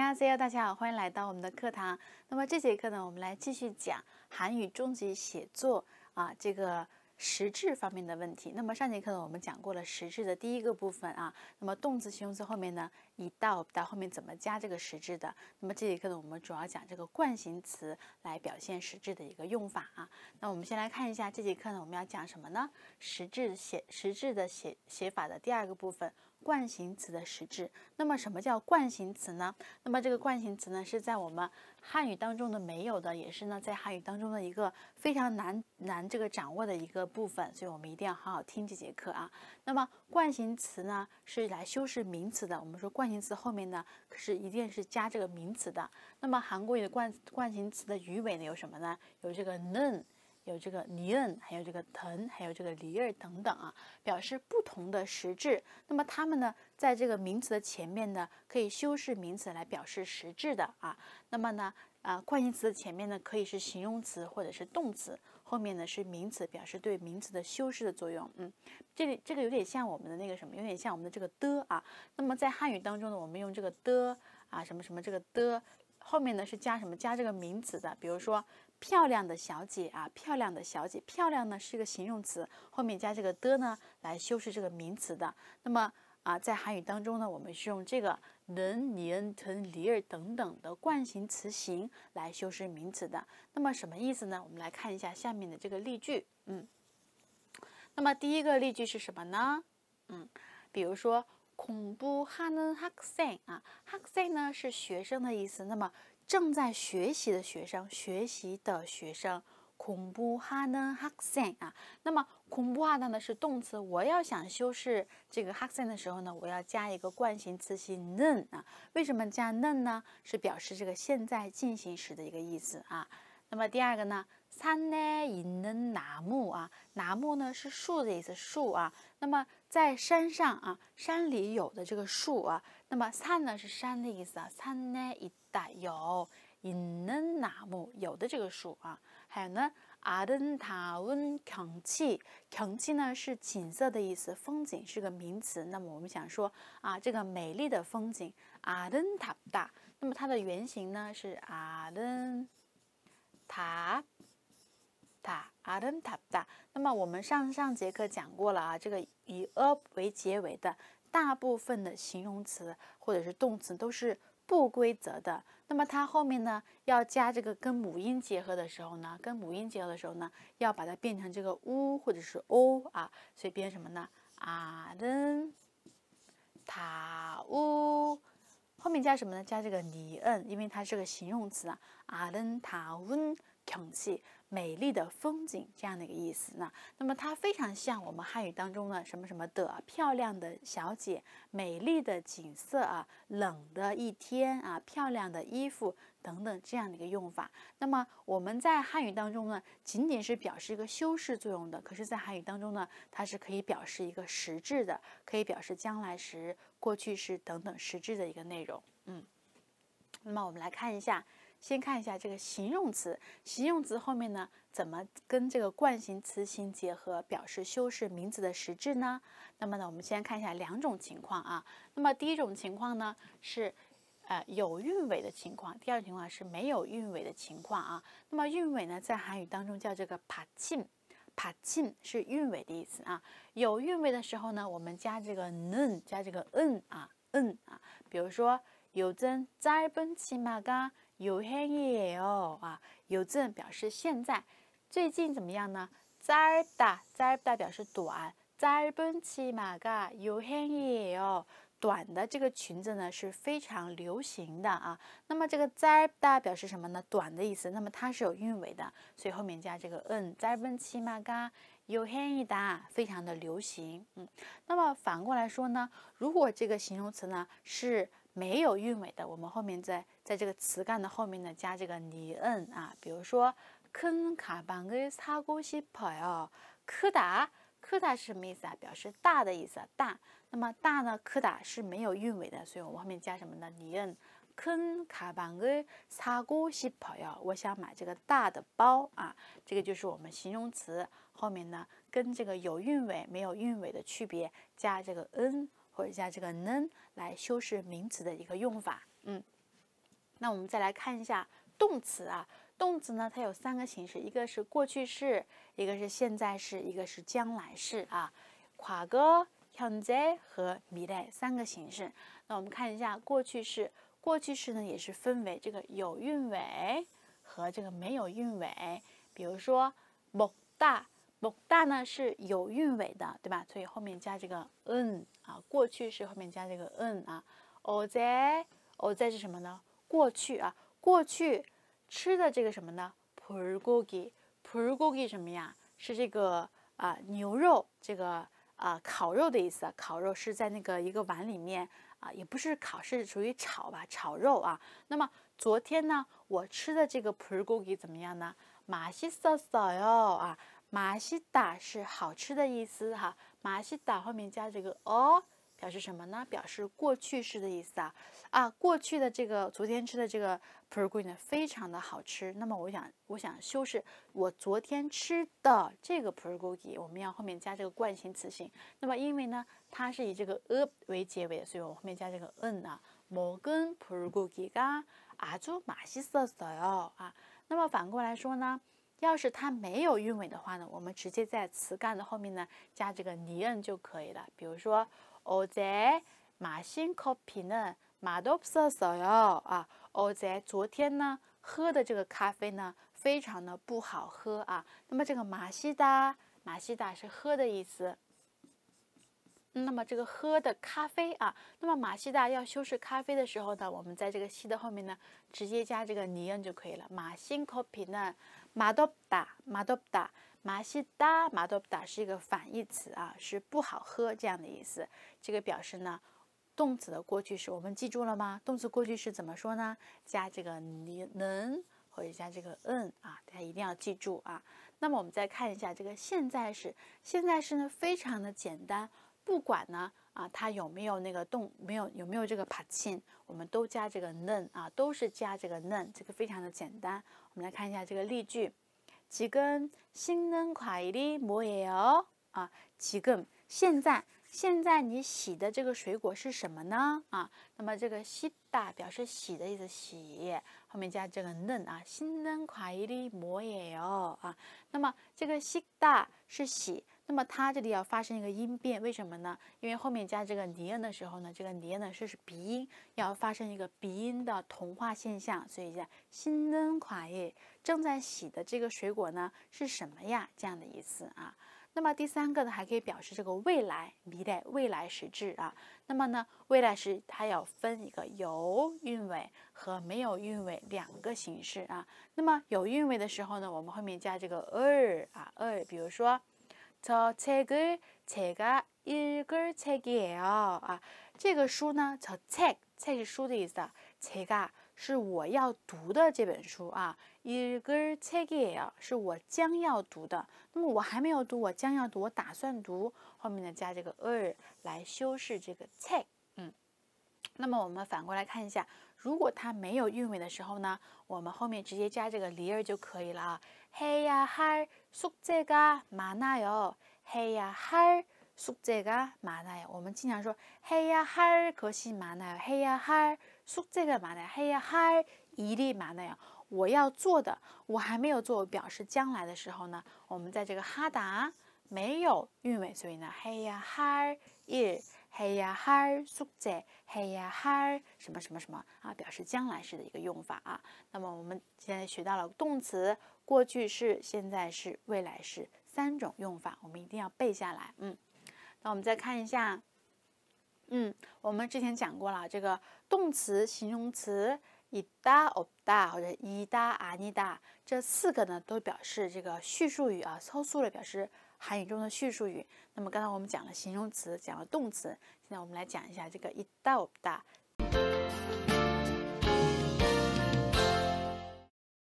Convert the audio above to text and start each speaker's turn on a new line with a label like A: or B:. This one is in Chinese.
A: 你好大家好，欢迎来到我们的课堂。那么这节课呢，我们来继续讲韩语中级写作啊，这个。实质方面的问题。那么上节课呢，我们讲过了实质的第一个部分啊。那么动词、形容词后面呢，以到到后面怎么加这个实质的？那么这节课呢，我们主要讲这个惯性词来表现实质的一个用法啊。那我们先来看一下这节课呢，我们要讲什么呢？实质写实质的写写法的第二个部分。惯性词的实质，那么什么叫惯性词呢？那么这个惯性词呢，是在我们汉语当中的没有的，也是呢在汉语当中的一个非常难难这个掌握的一个部分，所以我们一定要好好听这节课啊。那么惯性词呢，是来修饰名词的。我们说惯性词后面呢，可是一定是加这个名词的。那么韩国语的惯惯性词的语尾呢，有什么呢？有这个 는。 有这个尼恩，还有这个藤，还有这个梨儿等等啊，表示不同的实质。那么它们呢，在这个名词的前面呢，可以修饰名词来表示实质的啊。那么呢，啊，惯性词的前面呢，可以是形容词或者是动词，后面呢是名词，表示对名词的修饰的作用。嗯，这里这个有点像我们的那个什么，有点像我们的这个的啊。那么在汉语当中呢，我们用这个的啊，什么什么这个的。后面呢是加什么？加这个名词的，比如说漂亮的小姐啊，漂亮的小姐，漂亮呢是一个形容词，后面加这个的呢来修饰这个名词的。那么啊，在韩语当中呢，我们是用这个能、尼恩、腾、里尔等等的惯性词形来修饰名词的。那么什么意思呢？我们来看一下下面的这个例句。嗯，那么第一个例句是什么呢？嗯，比如说。恐怖哈呢哈克生啊，哈克生呢是学生的意思。那么正在学习的学生，学习的学生，恐怖哈呢哈森啊。那么恐怖哈呢是动词，我要想修饰这个哈森的时候呢，我要加一个惯性词性嫩啊。为什么加嫩呢？是表示这个现在进行时的一个意思啊。那么第二个呢？山呢引能拿木啊，拿木呢是树的意思，树啊。那么在山上啊，山里有的这个树啊。那么山呢是山的意思啊，山呢一带有引能拿木有的这个树啊。还有呢，阿登塔温경치경치呢是景色的意思，风景是个名词。那么我们想说啊，这个美丽的风景阿登塔大。那么它的原型呢是阿登塔。塔阿登塔大，那么我们上上节课讲过了啊，这个以 a 为结尾的大部分的形容词或者是动词都是 不规则的。那么它后面呢要加这个跟母音结合的时候呢，跟母音结合的时候呢，要把它变成这个呜或者是哦啊，所以变什么呢？啊登塔乌，后面加什么呢？加这个尼恩，因为它是个形容词啊。啊登塔温。强气美丽的风景这样的一个意思呢，那么它非常像我们汉语当中的什么什么的漂亮的小姐、美丽的景色啊、冷的一天啊、漂亮的衣服等等这样的一个用法。那么我们在汉语当中呢，仅仅是表示一个修饰作用的，可是，在汉语当中呢，它是可以表示一个实质的，可以表示将来时、过去时等等实质的一个内容。嗯，那么我们来看一下。先看一下这个形容词，形容词后面呢，怎么跟这个惯性词形结合，表示修饰名词的实质呢？那么呢，我们先看一下两种情况啊。那么第一种情况呢，是呃有韵尾的情况；第二种情况是没有韵尾的情况啊。那么韵尾呢，在韩语当中叫这个帕침帕침是韵尾的意思啊。有韵尾的时候呢，我们加这个는加这个은啊은啊。比如说요즘짧은치마가 有행이에요啊，有즘表示现在，最近怎么样呢？짧 다， 짧다表示短，짧은치마가유행이에요短的这个裙子呢是非常流行的啊。那么这个짧다表示什么呢？短的意思。那么它是有韵尾的，所以后面加这个은 짧은치마가유행이 다， 非常的流行。嗯，那么反过来说呢，如果这个形容词呢是 没有韵尾的，我们后面在在这个词干的后面呢加这个尼恩啊，比如说큰가방을사고싶어 요， 크다크다是什么意思啊？表示大的意思，大。那么大呢，크다是没有韵尾的，所以我们后面加什么呢？尼恩큰가방을사고싶어 요， 我想买这个大的包啊。这个就是我们形容词后面呢跟这个有韵尾没有韵尾的区别，加这个 n。 或者加这个 는来修饰名词的一个用法，嗯， 那我们再来看一下动词啊，动词呢它有三个形式，一个是过去式，一个是现在式，一个是将来式啊。과거현재和未来三个形式。那我们看一下过去式，过去式呢也是分为这个有韵尾和这个没有韵尾。比如说먹 다， 먹다呢是有韵尾的，对吧？所以后面加这个은啊，过去式后面加这个은啊。어 제， 어 제是什么呢？过去啊，过去吃的这个什么呢？불고 기， 불고기什么呀？是这个啊牛肉这个。啊，烤肉的意思，烤肉是在那个一个碗里面啊，也不是烤，是属于炒吧，炒肉啊。那么昨天呢，我吃的这个普尔锅给怎么样呢？马西嗦嗦哟啊， 马西达是好吃的意思哈，马西达后面加这个哦。表示什么呢？表示过去式的意思啊啊，过去的这个昨天吃的这个 p r o g r e 呢，非常的好吃。那么我想，我想修饰我昨天吃的这个 p r o g r e 我们要后面加这个惯性词性。那么因为呢，它是以这个 a 为结尾的，所以我后面加这个 n 啊。먹은 p r o g r e 가아주맛있었어요啊。那么反过来说呢， 要是它没有韵尾的话呢，我们直接在词干的后面呢加这个니 n 就可以了。比如说。어제마신커피는맛없었어요啊，어제昨天呢喝的这个咖啡呢非常的不好喝啊。那么这个马西达，马西达是喝的意思。 那么这个喝的咖啡啊，那么马西达要修饰咖啡的时候呢，我们在这个西的后面呢直接加这个尼恩就可以了。马辛커피呢，맛없 다， 맛없 다。 马西达马多达是一个反义词啊，是不好喝这样的意思。这个表示呢，动词的过去式，我们记住了吗？动词过去式怎么说呢？加这个你能或者加这个嗯啊，大家一定要记住啊。那么我们再看一下这个现在式，现在式呢非常的简单， 不管呢啊它有没有那个动，没有有没有这个帕钦，我们都加这个嫩啊，都是加这个嫩，这个非常的简单。我们来看一下这个例句。지금씻는과일이뭐예요啊，지금现在现在你洗的这个水果是什么呢？啊，那么这个洗다表示洗的意思，洗后面加这个는啊，씻는과일이뭐예요啊，那么这个洗다是洗。 那么它这里要发生一个音变，为什么呢？因为后面加这个尼恩的时候呢，这个尼恩呢是是鼻音，要发生一个鼻音的同化现象，所以叫新嫩垮叶正在洗的这个水果呢是什么呀？这样的意思啊。那么第三个呢，还可以表示这个未来，未来未来时制啊。那么呢，未来时它要分一个有韵尾和没有韵尾两个形式啊。那么有韵尾的时候呢，我们后面加这个儿啊儿，比如说。 저책을제가읽을책이에요啊，这个书呢，저 책， 책是书的意思啊，제가是我要读的这本书啊，읽을책이에요是我将要读的。那么我还没有读，我将要读，我打算读，后面呢加这个을来修饰这个책嗯，那么我们反过来看一下，如果它没有韵尾的时候呢，我们后面直接加这个리儿就可以了啊。 해야할숙제가많아 요。 해야할숙제가많아 요。 我们经常说해야할것이많아 요。 해야할숙제가많아 요。 해야할일이많아 요。 我要做的，我还没有做，表示将来的时候呢，我们在这个哈达没有韵尾，所以呢，해야할 일， 해야할숙 제， 해야할什么什么什么啊，表示将来式的一个用法啊。那么我们现在学到了动词。 过去式、现在式、未来式三种用法，我们一定要背下来。嗯，那我们再看一下，嗯，我们之前讲过了，这个动词、形容词이다없다或者이다아니 다， 这四个呢都表示这个叙述语啊，超速了表示韩语中的叙述语。那么刚才我们讲了形容词，讲了动词，现在我们来讲一下这个이다없다